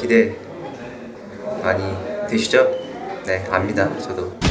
기대 많이 되시죠? 네, 압니다. 저도.